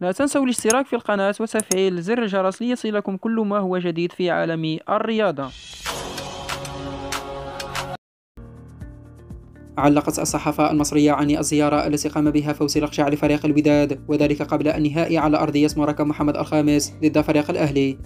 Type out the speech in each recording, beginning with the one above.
لا تنسوا الاشتراك في القناة وتفعيل زر الجرس ليصلكم كل ما هو جديد في عالم الرياضة. علقت الصحافة المصرية عن الزيارة التي قام بها فوزي الأقشع لفريق الوداد وذلك قبل النهائي على أرضية مركب محمد الخامس ضد فريق الأهلي.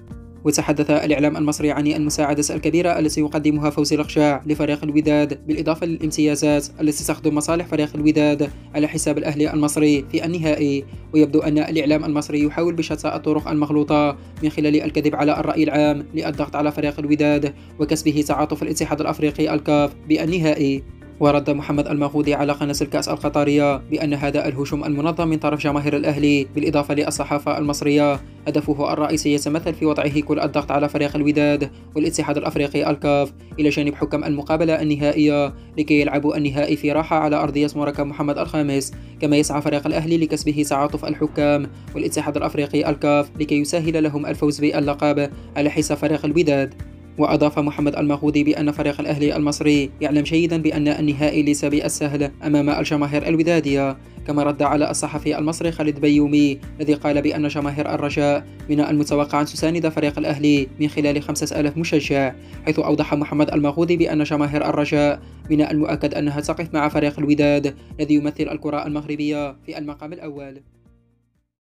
وتحدث الإعلام المصري عن المساعدة الكبيرة التي يقدمها فوزي الأقشع لفريق الوداد بالإضافة للامتيازات التي تخدم مصالح فريق الوداد على حساب الأهلي المصري في النهائي. ويبدو أن الإعلام المصري يحاول بشتى الطرق المغلوطة من خلال الكذب على الرأي العام للضغط على فريق الوداد وكسبه تعاطف الاتحاد الأفريقي الكاف بالنهائي ورد محمد المغودي على قناة الكأس القطرية بأن هذا الهجوم المنظم من طرف جماهير الأهلي بالإضافة للصحافة المصرية. هدفه الرئيسي يتمثل في وضعه كل الضغط على فريق الوداد والاتحاد الأفريقي الكاف. إلى جانب حكم المقابلة النهائية لكي يلعبوا النهائي في راحة على أرضية مركب محمد الخامس. كما يسعى فريق الأهلي لكسبه تعاطف الحكام والاتحاد الأفريقي الكاف لكي يسهل لهم الفوز باللقب على حساب فريق الوداد. وأضاف محمد المغودي بأن فريق الأهلي المصري يعلم جيدا بأن النهائي ليس بالسهل أمام الجماهير الودادية كما رد على الصحفي المصري خالد بيومي الذي قال بأن جماهير الرجاء من المتوقع أن تساند فريق الأهلي من خلال خمسة ألاف مشجع حيث أوضح محمد المغودي بأن جماهير الرجاء من المؤكد أنها تقف مع فريق الوداد الذي يمثل الكرة المغربية في المقام الأول.